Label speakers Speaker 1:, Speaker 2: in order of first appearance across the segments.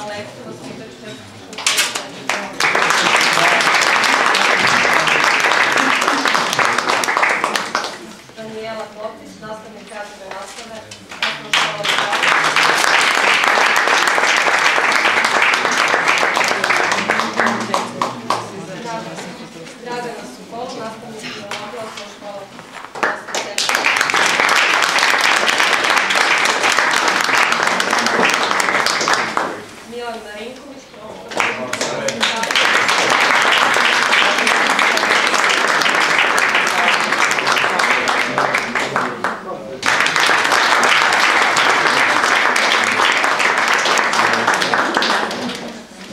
Speaker 1: Aleksova, Svidočka, Danijela Potić, nastavnik razreda nastave, osnovna škola Bravo. Dragana Sokol, nastavnik biologije, osnovna škola Osnovna Milan Marinković,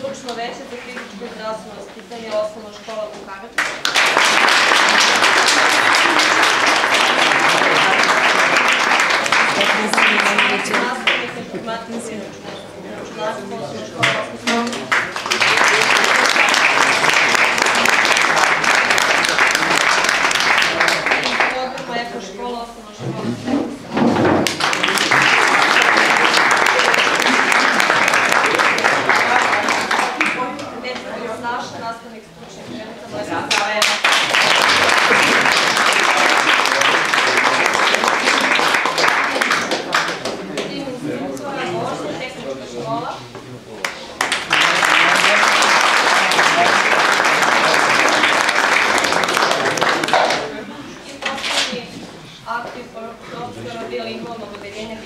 Speaker 1: profesor Veće za fizičko i zdravstveno vaspitanje osnovna škola Vukarac. Nastavnik informatike i računarstvo, osnovna škola Eko škola, osnovna poslednji aktiv profesora bilingualnog odeljenja.